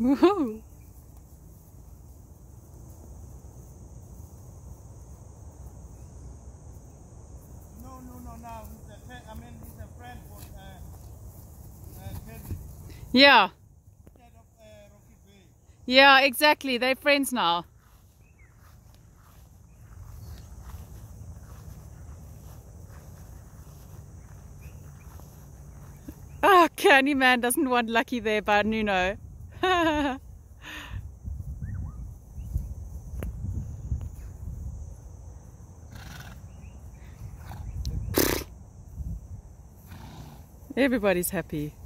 Woohoo! No, no, no, no. He's a friend. I mean, he's a friend for uh, uh. Yeah, uh, yeah, exactly. They're friends now. Ah, Candyman doesn't want Lucky there by Nuno. Everybody's happy.